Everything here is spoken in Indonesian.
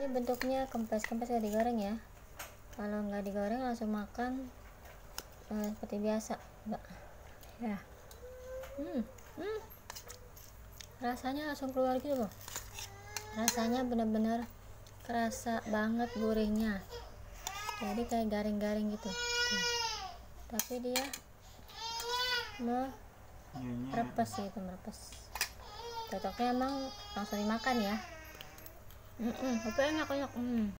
ini bentuknya kempes-kempes gak digoreng ya. Kalau nggak digoreng langsung makan eh, seperti biasa enggak ya. Hmm, hmm. rasanya langsung keluar gitu loh rasanya bener-bener kerasa banget gurihnya. Jadi kayak garing-garing gitu. Tuh. tapi dia merepes gitu merepes. Cocoknya emang langsung dimakan ya Mm-mm. Huwag ka na ako na. Mm.